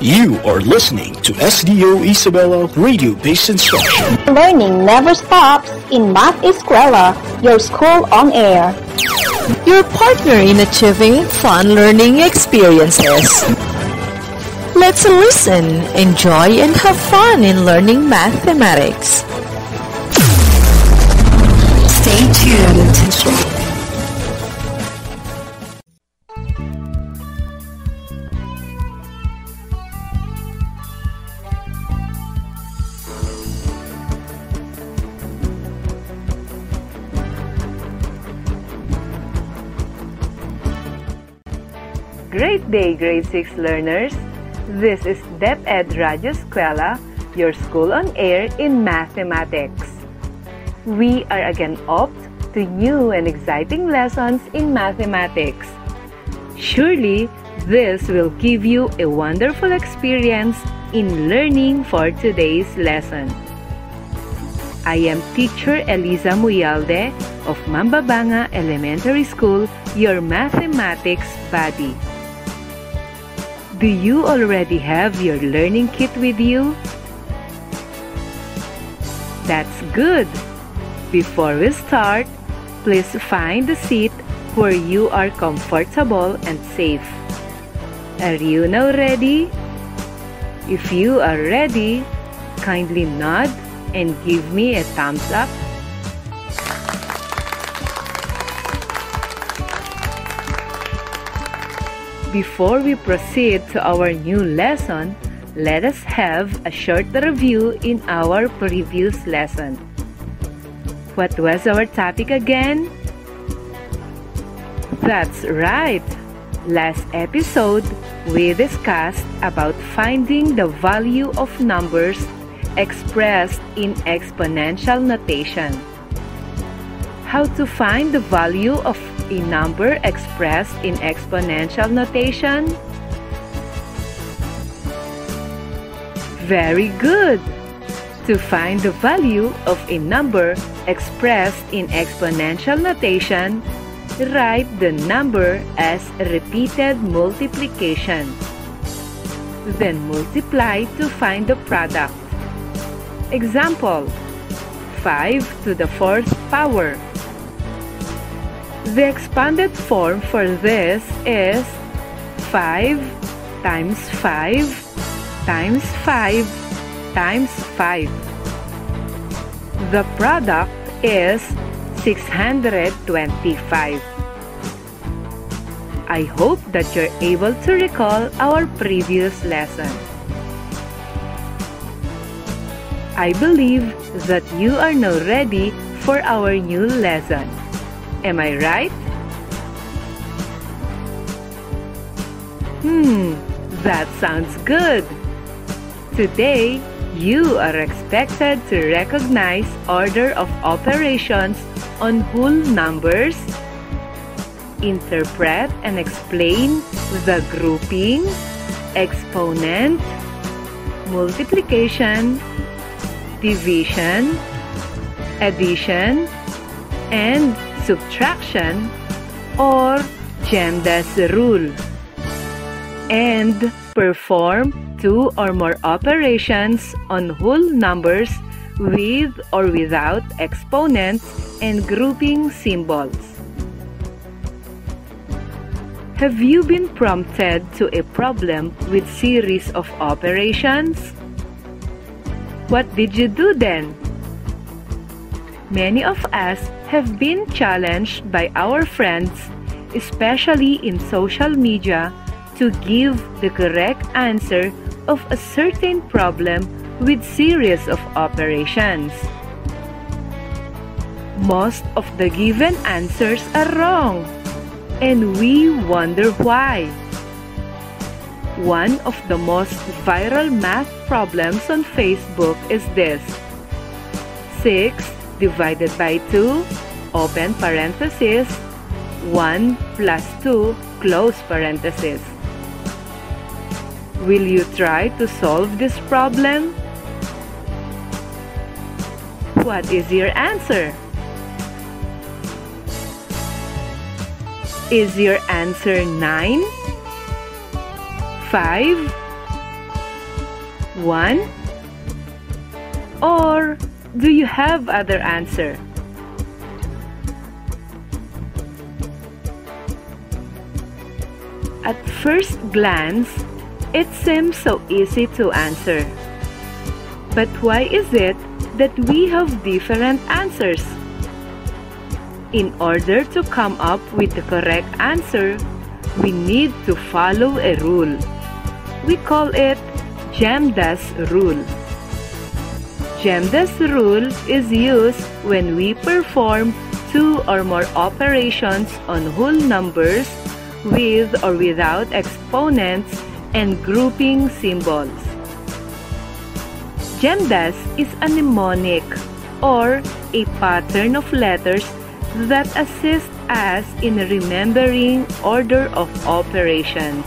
You are listening to SDO Isabela Radio-Based Instruction. Learning never stops in Math Eskwela, your school on air. Your partner in achieving fun learning experiences. Let's listen, enjoy, and have fun in learning mathematics. Stay tuned. Great day, grade 6 learners! This is DepEd Radyo Eskwela, your school on air in mathematics. We are again off to new and exciting lessons in mathematics. Surely, this will give you a wonderful experience in learning for today's lesson. I am teacher Eliza Muyalde of Mambabanga Elementary School, your mathematics buddy. Do you already have your learning kit with you? That's good! Before we start, please find a seat where you are comfortable and safe. Are you now ready? If you are ready, kindly nod and give me a thumbs up Before we proceed to our new lesson, let us have a short review in our previous lesson. What was our topic again? That's right! Last episode, we discussed about finding the value of numbers expressed in exponential notation. How to find the value of a number expressed in exponential notation? Very good! To find the value of a number expressed in exponential notation, write the number as repeated multiplication. Then multiply to find the product. Example 5 to the fourth power the expanded form for this is 5 times 5 times 5 times 5. The product is 625. I hope that you're able to recall our previous lesson. I believe that you are now ready for our new lesson. Am I right? Hmm, that sounds good. Today, you are expected to recognize order of operations on whole numbers, interpret and explain the grouping, exponent, multiplication, division, addition, and subtraction or GEMDAS rule and perform two or more operations on whole numbers with or without exponents and grouping symbols. Have you been prompted to a problem with series of operations? What did you do then? Many of us have been challenged by our friends, especially in social media, to give the correct answer of a certain problem with series of operations. Most of the given answers are wrong, and we wonder why. One of the most viral math problems on Facebook is this 6 divided by 2, open parenthesis, 1 plus 2, close parenthesis. Will you try to solve this problem? What is your answer? Is your answer 9? 5? 1? Or do you have other answer? At first glance, it seems so easy to answer. But why is it that we have different answers? In order to come up with the correct answer, we need to follow a rule. We call it GEMDAS rule. GEMDAS rule is used when we perform two or more operations on whole numbers with or without exponents and grouping symbols. GEMDAS is a mnemonic or a pattern of letters that assist us in remembering order of operations.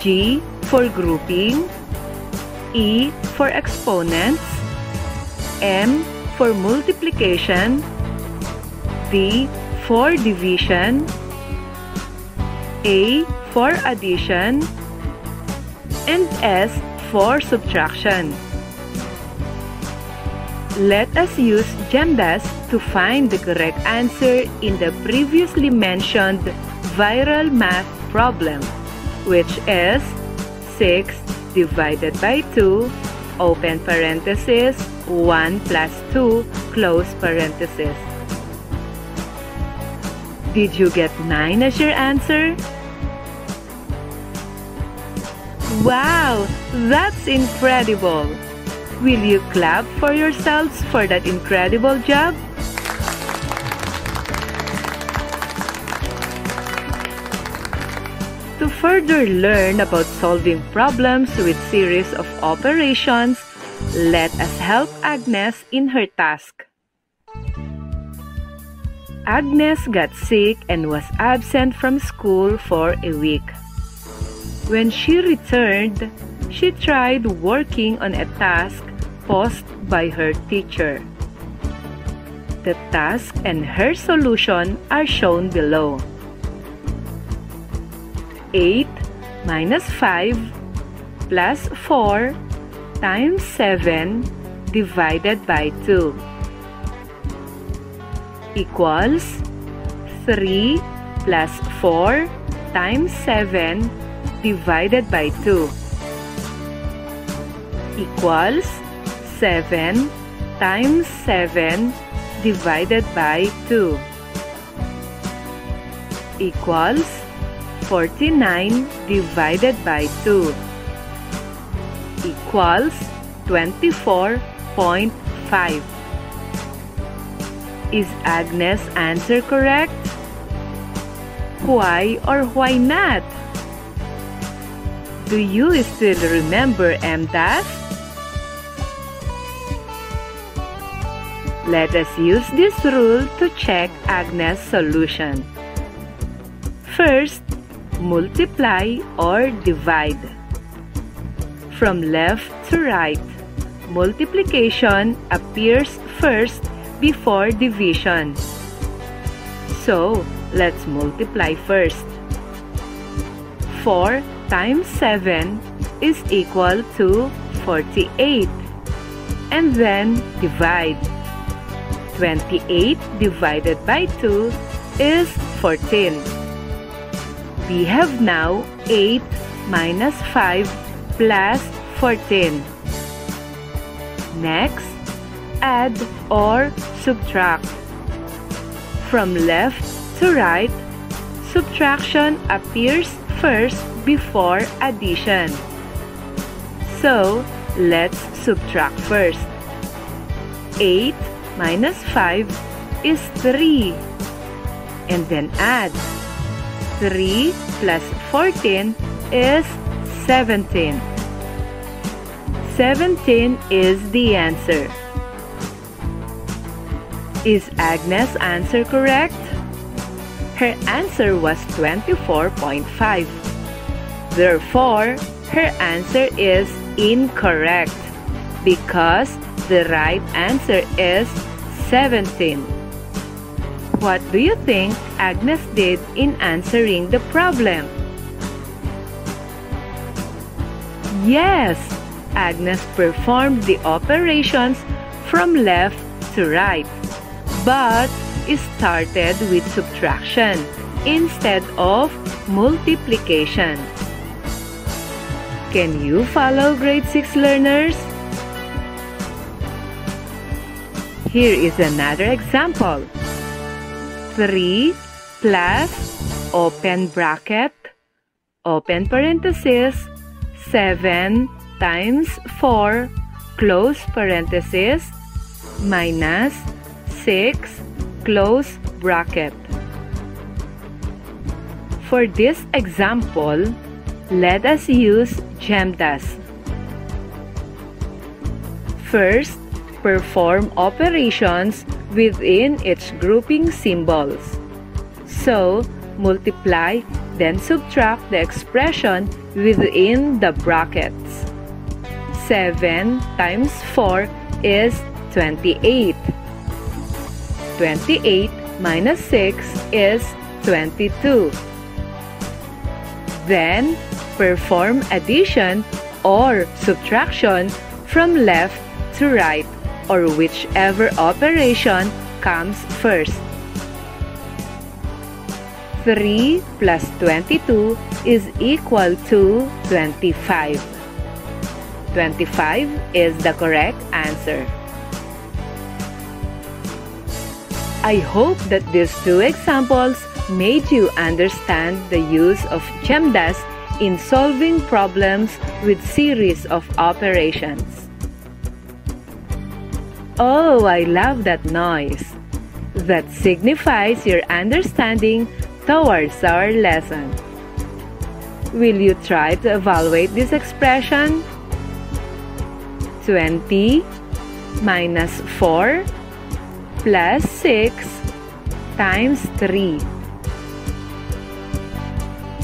G for grouping, E for exponents, M for multiplication, D for division, A for addition, and S for subtraction. Let us use GEMDAS to find the correct answer in the previously mentioned viral math problem, which is 6 divided by 2, open parenthesis, 1 plus 2, close parenthesis. Did you get 9 as your answer? Wow, that's incredible! Will you clap for yourselves for that incredible job? Further learn about solving problems with series of operations, let us help Agnes in her task. Agnes got sick and was absent from school for a week. When she returned, she tried working on a task posed by her teacher. The task and her solution are shown below. 8 minus 5 plus 4 times 7 divided by 2 equals 3 plus 4 times 7 divided by 2 equals 7 times 7 divided by 2 equals 49 divided by 2 equals 24.5. Is Agnes' answer correct? Why or why not? Do you still remember MDAS? Let us use this rule to check Agnes' solution. First, multiply or divide. From left to right, multiplication appears first before division. So, let's multiply first. 4 times 7 is equal to 48. And then divide. 28 divided by 2 is 14. We have now 8 minus 5 plus 14. Next, add or subtract. From left to right, subtraction appears first before addition. So, let's subtract first. 8 minus 5 is 3. And then add. 3 plus 14 is 17. 17 is the answer. Is Agnes' answer correct? Her answer was 24.5. Therefore, her answer is incorrect because the right answer is 17. What do you think Agnes did in answering the problem? Yes, Agnes performed the operations from left to right, but started with subtraction instead of multiplication. Can you follow grade 6 learners? Here is another example. 3 plus open bracket, open parenthesis, 7 times 4, close parenthesis, minus 6, close bracket. For this example, let us use GEMDAS. First, perform operations within its grouping symbols. So, multiply, then subtract the expression within the brackets. 7 times 4 is 28. 28 minus 6 is 22. Then, perform addition or subtraction from left to right or whichever operation comes first. 3 plus 22 is equal to 25. 25 is the correct answer. I hope that these two examples made you understand the use of GEMDAS in solving problems with series of operations. Oh, I love that noise. That signifies your understanding towards our lesson. Will you try to evaluate this expression? 20 minus 4 plus 6 times 3.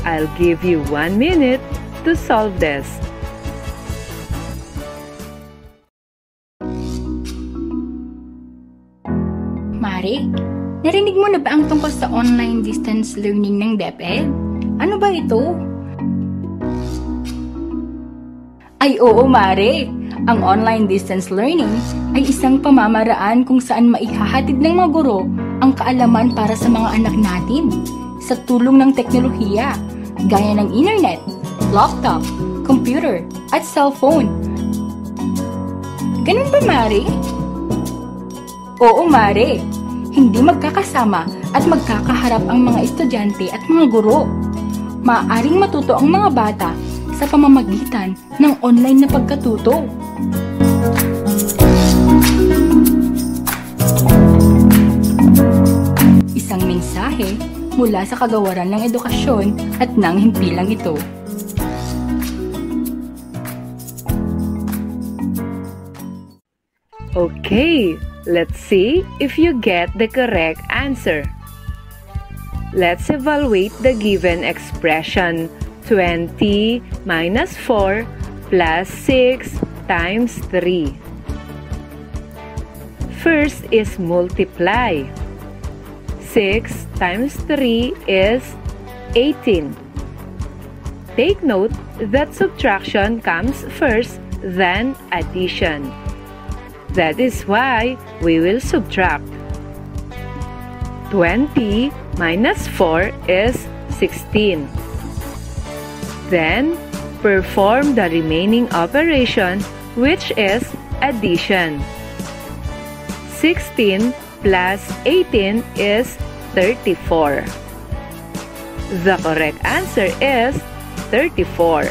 I'll give you one minute to solve this. Narinig mo na ba ang tungkol sa online distance learning ng DepEd? Ano ba ito? Ay oo, Mare. Ang online distance learning ay isang pamamaraan kung saan maihahatid ng mga guro ang kaalaman para sa mga anak natin sa tulong ng teknolohiya gaya ng internet, laptop, computer, at cellphone. Ganun ba, Mare? Oo, Mare. Hindi magkakasama at magkakaharap ang mga estudyante at mga guro. Maaring matuto ang mga bata sa pamamagitan ng online na pagkatuto. Isang mensahe mula sa kagawaran ng edukasyon at ng himpilang ito. Okay, let's see if you get the correct answer. Let's evaluate the given expression 20 minus 4 plus 6 times 3. First is multiply. 6 times 3 is 18. Take note that subtraction comes first, then addition. That is why we will subtract. 20 minus 4 is 16. Then, perform the remaining operation which is addition. 16 plus 18 is 34. The correct answer is 34.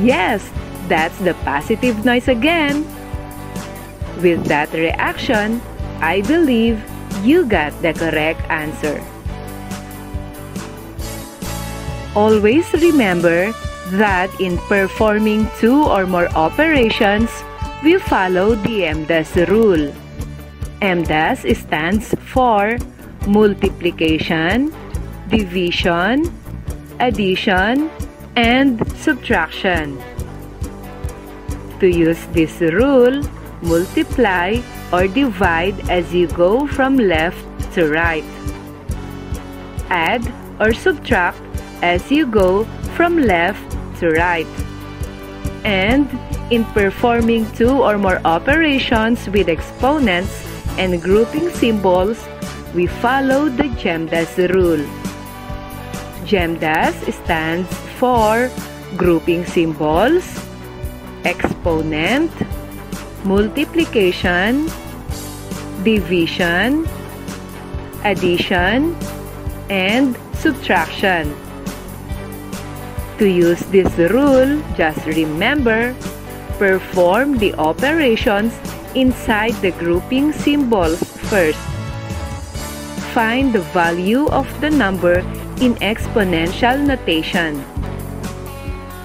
Yes, that's the positive noise again. With that reaction, I believe you got the correct answer. Always remember that in performing two or more operations, we follow the MDAS rule. MDAS stands for multiplication, division, addition, and subtraction. To use this rule, multiply or divide as you go from left to right. Add or subtract as you go from left to right. And in performing two or more operations with exponents and grouping symbols, we follow the GEMDAS rule. GEMDAS stands for grouping symbols, exponent, multiplication, division, addition, and subtraction. To use this rule, just remember, perform the operations inside the grouping symbols first. Find the value of the number in exponential notation.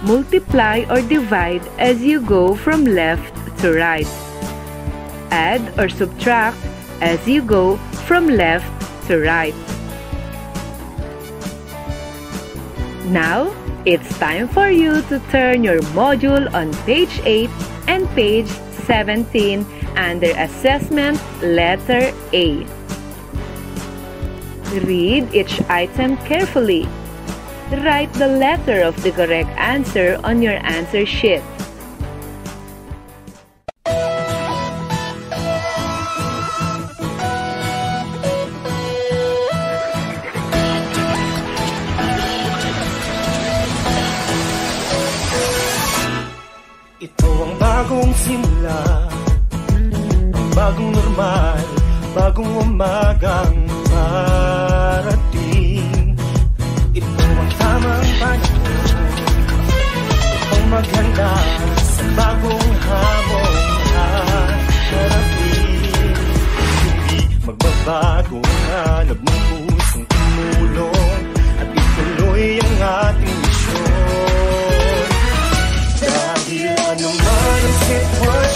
Multiply or divide as you go from left to right. Add or subtract as you go from left to right. Now, it's time for you to turn your module on page 8 and page 17 under Assessment Letter A. Read each item carefully. Write the letter of the correct answer on your answer sheet. Maghanda Sa bagong hamon Harapin Hindi magbabago mong pusong tumulong At ituloy ang ating misyon. Dahil anuman ang sitwasyon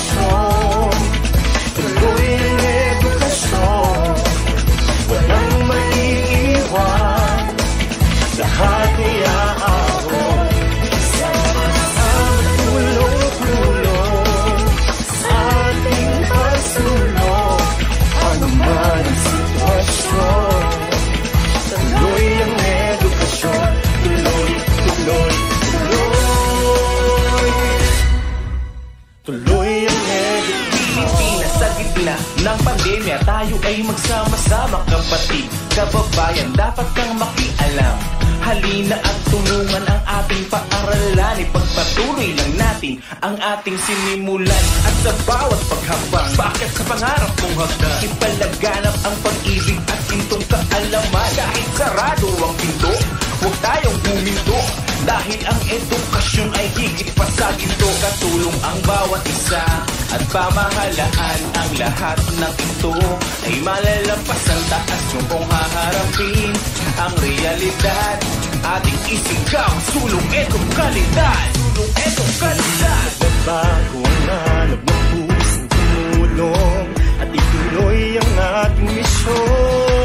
Tayo ay magsama-sama kapatid. Kababayan, dapat kang makialam. Halina at tulungan ang ating paaralan. Ipagpatuloy lang natin ang ating sinimulan. At sa bawat paghambang, bakit sa pangarap mong hagdan? Ipalaganap ang pag-ibig at gintong kaalaman. Kahit sarado ang pinto, huwag tayong huminto Dahil ang edukasyon ay higit pa sa ginto. Katulong ang bawat isa at pamahalaan Ang lahat ng ito. Ay malalampas ang taas yung kung haharapin. Ang realidad, ating isigaw Sulong etong kalidad, sulong etong kalidad Bago ang hanap ng pusong tumulong At ituloy ang ating misyon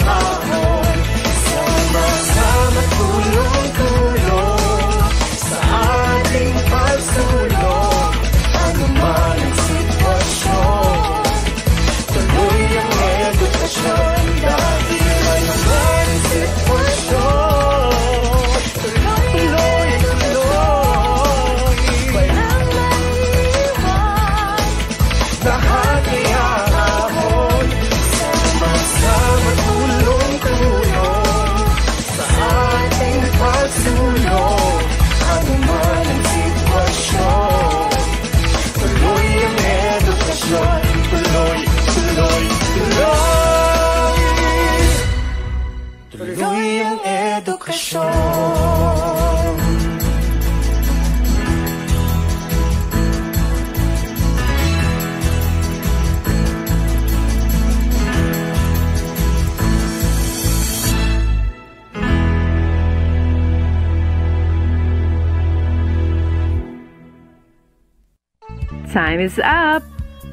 Time is up!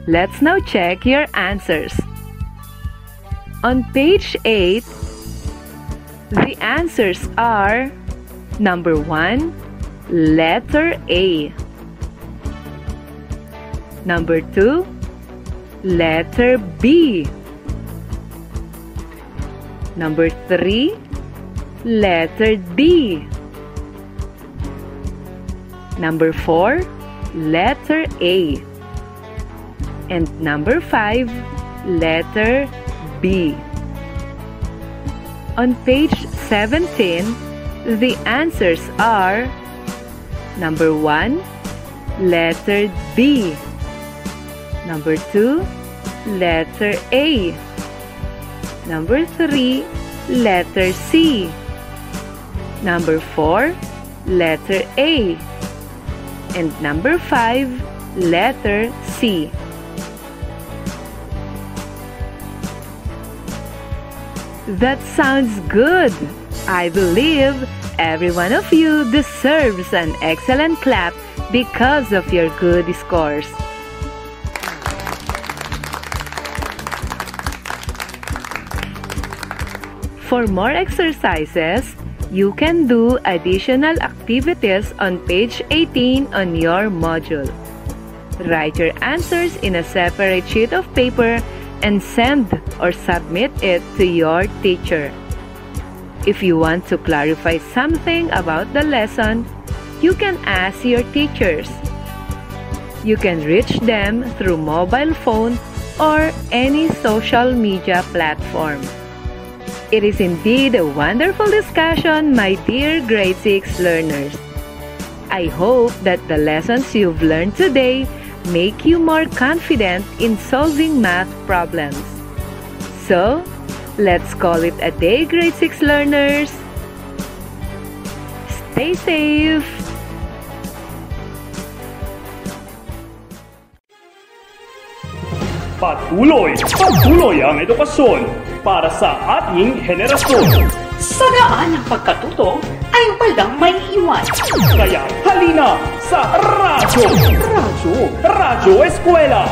Let's now check your answers. On page 8, the answers are number 1, letter A. Number 2, letter B. Number 3, letter D. Number 4, letter A. And number 5, letter B. On page 17, the answers are number 1, letter B. Number 2, letter A. Number 3, letter C. Number 4, letter A. And number 5, letter C. That sounds good. I believe every one of you deserves an excellent clap because of your good scores. For more exercises, you can do additional activities on page 18 on your module. Write your answers in a separate sheet of paper and send or submit it to your teacher. If you want to clarify something about the lesson, you can ask your teachers. You can reach them through mobile phone or any social media platform. It is indeed a wonderful discussion, my dear grade 6 learners. I hope that the lessons you've learned today make you more confident in solving math problems. So, let's call it a day, grade 6 learners. Stay safe! Patuloy, patuloy ang edukasyon para sa ating henerasyon. Sa daan ng pagkatuto ay walang may iwan. Kaya halina sa Radyo! Radyo! Radyo Eskwela!